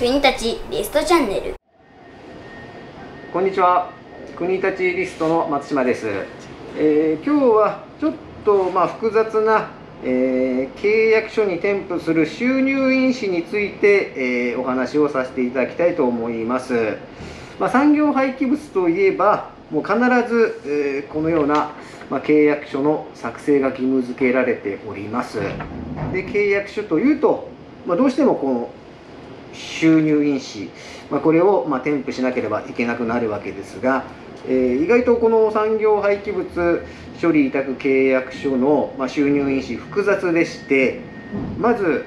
国立リストチャンネル。こんにちは。国立リストの松島です、えー、今日はちょっとまあ複雑な、えー、契約書に添付する収入印紙について、えー、お話をさせていただきたいと思います、まあ、産業廃棄物といえばもう必ず、えこのような、まあ、契約書の作成が義務付けられております。で契約書というと、まあ、どうしてもこの収入印紙、まあ、これをま添付しなければいけなくなるわけですが、えー、意外とこの産業廃棄物処理委託契約書の、ま収入印紙複雑でしてまず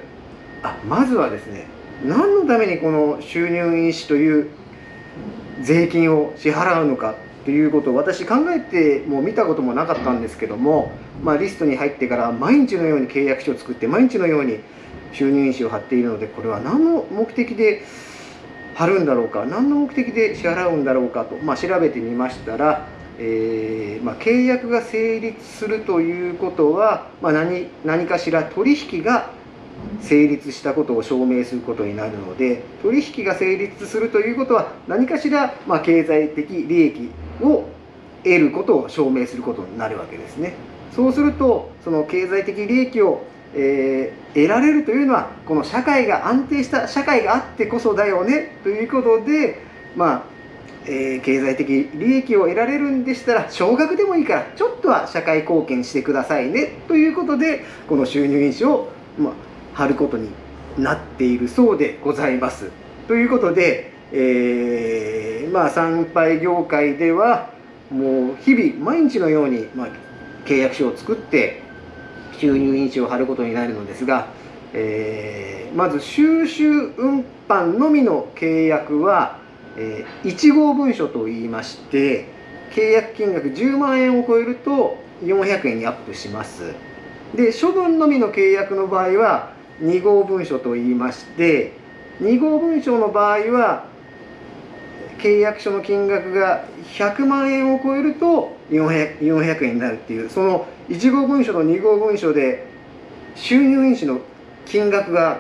あまずはですね何のためにこの収入印紙という税金を支払うのかということを私考えても見たこともなかったんですけども、まあ、リストに入ってから毎日のように契約書を作って毎日のように収入印紙を貼っているのでこれは何の目的で貼るんだろうか何の目的で支払うんだろうかと、まあ、調べてみましたら、えー、まあ、契約が成立するということは、まあ、何何かしら取引が成立したことを証明することになるので取引が成立するということは何かしら、ま経済的利益を得ることを証明することになるわけですね。そうするとその経済的利益をえー、得られるというのはこの社会が安定した社会があってこそだよねということでまあえー、経済的利益を得られるんでしたら少額でもいいからちょっとは社会貢献してくださいねということでこの収入印紙を、まあ、貼ることになっているそうでございます。ということで、えー、まあ参拝業界ではもう日々毎日のように、まあ、契約書を作って収入印紙を貼ることになるのですが、えー、まず収集運搬のみの契約は、えー、1号文書といいまして契約金額10万円を超えると400円にアップします。で処分のみの契約の場合は2号文書といいまして2号文書の場合は契約書の金額が100万円を超えると 400, 400円になるっていうその1号文書と2号文書で収入印紙の金額が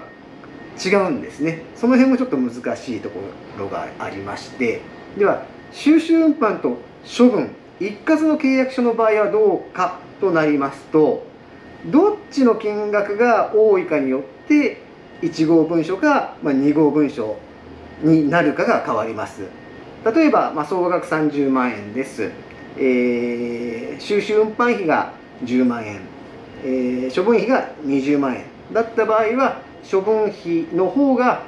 違うんですね。その辺もちょっと難しいところがありまして。では収集運搬と処分。一括の契約書の場合はどうかとなりますとどっちの金額が多いかによって1号文書か2号文書になるかが変わります。例えば、まあ、総額30万円です、えー、収集運搬費が10万円、えー、処分費が20万円。だった場合は処分費の方が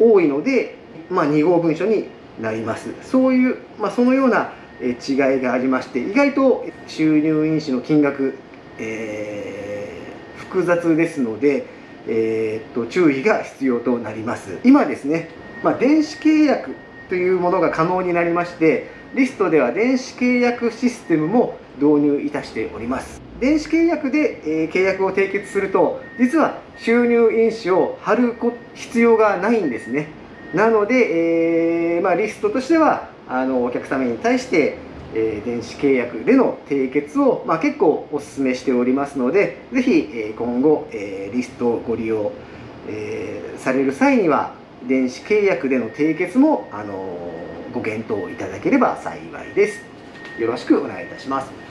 多いので、まあ、2号文書になります。そういう、まあ、そのような違いがありまして意外と収入印紙の金額、えー、複雑ですので、えー、っと注意が必要となります。今ですね、まあ、電子契約というものが可能になりましてリストでは電子契約システムも導入いたしております。電子契約で、え、契約を締結すると実は収入印紙を貼る必要がないんですねなので、えー、まあ、リストとしてはあのお客様に対して、えー、電子契約での締結を、まあ、結構お勧めしておりますので是非、え今後、えリストをご利用、えされる際には電子契約での締結も、あのご検討いただければ幸いです。よろしくお願いいたします。